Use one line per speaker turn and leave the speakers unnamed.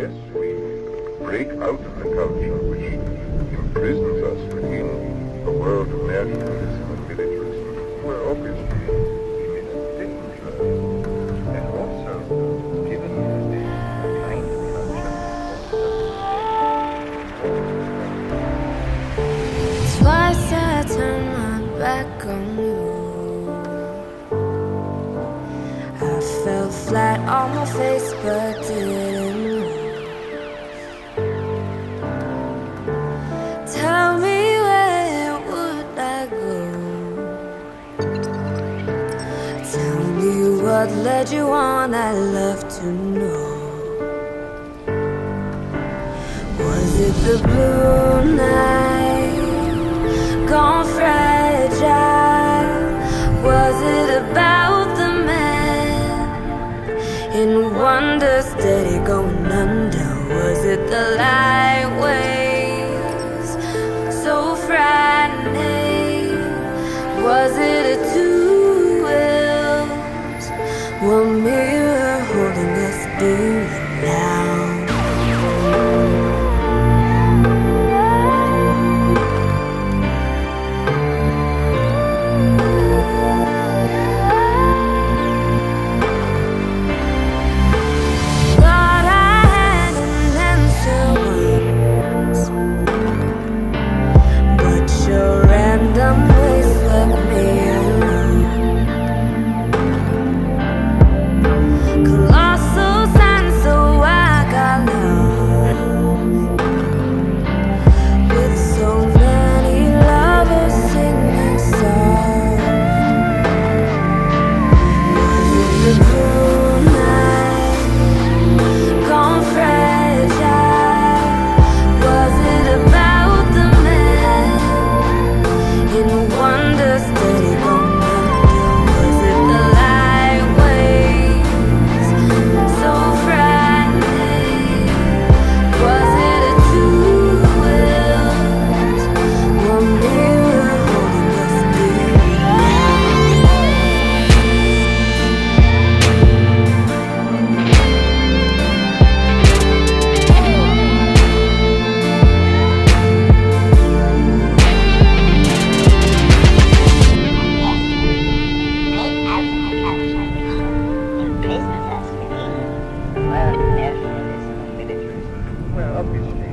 Unless we break out of the culture which imprisons us within a world of nationalism and militarism, we're obviously in danger. And also, given the kind of culture,
Twice I turned my back on you. I fell flat on my face, but didn't what led you on. I'd love to know. Was it the blue night? Gone fragile? Was it about the man in wonder steady going under? Was it the light waves so frightening? Was it a two? One mirror holding us now?
obviously.